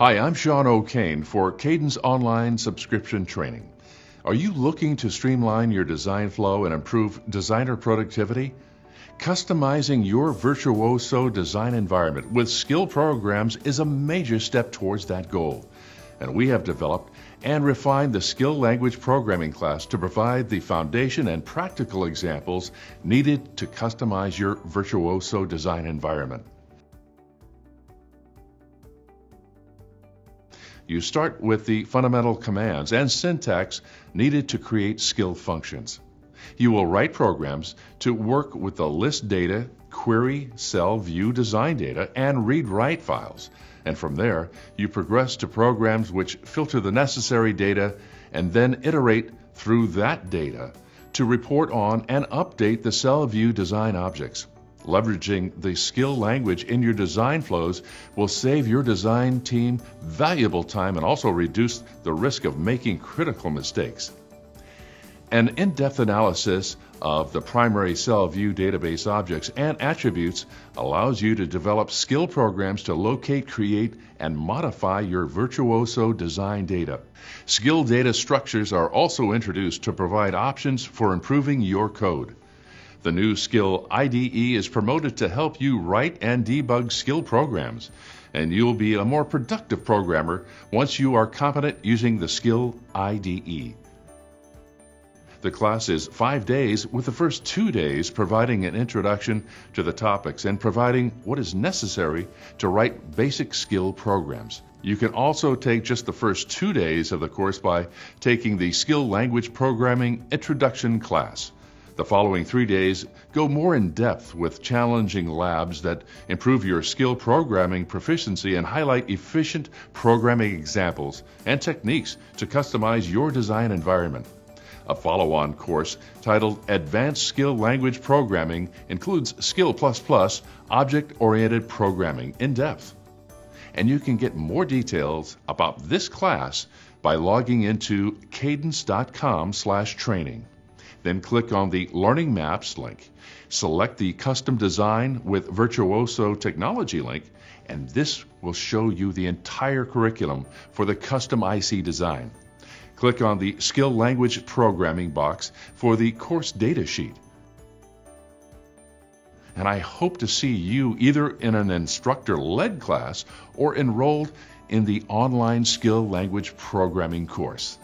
Hi, I'm Sean O'Kane for Cadence Online Subscription Training. Are you looking to streamline your design flow and improve designer productivity? Customizing your virtuoso design environment with skill programs is a major step towards that goal. And we have developed and refined the skill language programming class to provide the foundation and practical examples needed to customize your virtuoso design environment. You start with the fundamental commands and syntax needed to create skill functions. You will write programs to work with the list data, query, cell, view, design data, and read-write files. And from there, you progress to programs which filter the necessary data and then iterate through that data to report on and update the cell view design objects. Leveraging the skill language in your design flows will save your design team valuable time and also reduce the risk of making critical mistakes. An in-depth analysis of the primary cell view database objects and attributes allows you to develop skill programs to locate, create, and modify your virtuoso design data. Skill data structures are also introduced to provide options for improving your code. The new Skill IDE is promoted to help you write and debug skill programs, and you'll be a more productive programmer once you are competent using the Skill IDE. The class is five days, with the first two days providing an introduction to the topics and providing what is necessary to write basic skill programs. You can also take just the first two days of the course by taking the Skill Language Programming Introduction class. The following three days go more in depth with challenging labs that improve your skill programming proficiency and highlight efficient programming examples and techniques to customize your design environment. A follow on course titled Advanced Skill Language Programming includes Skill Plus Object Oriented Programming in depth. And you can get more details about this class by logging into cadence.com/training. Then click on the Learning Maps link. Select the Custom Design with Virtuoso Technology link, and this will show you the entire curriculum for the custom IC design. Click on the Skill Language Programming box for the course data sheet. And I hope to see you either in an instructor led class or enrolled in the online skill language programming course.